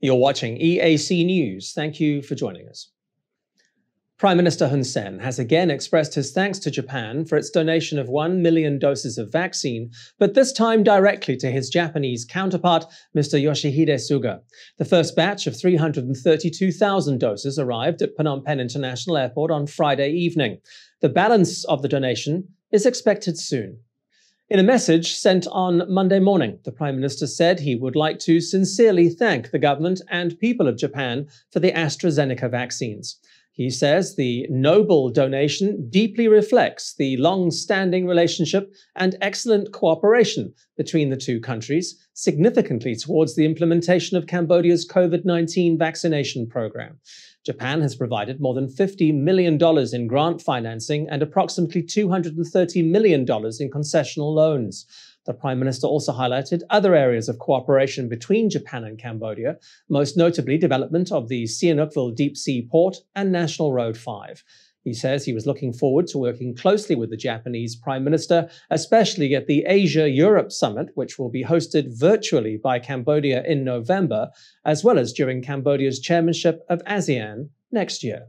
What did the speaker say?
You're watching EAC News. Thank you for joining us. Prime Minister Hun Sen has again expressed his thanks to Japan for its donation of 1 million doses of vaccine, but this time directly to his Japanese counterpart, Mr. Yoshihide Suga. The first batch of 332,000 doses arrived at Phnom Penh International Airport on Friday evening. The balance of the donation is expected soon. In a message sent on Monday morning, the Prime Minister said he would like to sincerely thank the government and people of Japan for the AstraZeneca vaccines. He says the noble donation deeply reflects the long standing relationship and excellent cooperation between the two countries, significantly towards the implementation of Cambodia's COVID 19 vaccination program. Japan has provided more than $50 million in grant financing and approximately $230 million in concessional loans. The Prime Minister also highlighted other areas of cooperation between Japan and Cambodia, most notably development of the Sihanoukville Deep Sea Port and National Road 5. He says he was looking forward to working closely with the Japanese Prime Minister, especially at the Asia Europe Summit, which will be hosted virtually by Cambodia in November, as well as during Cambodia's chairmanship of ASEAN next year.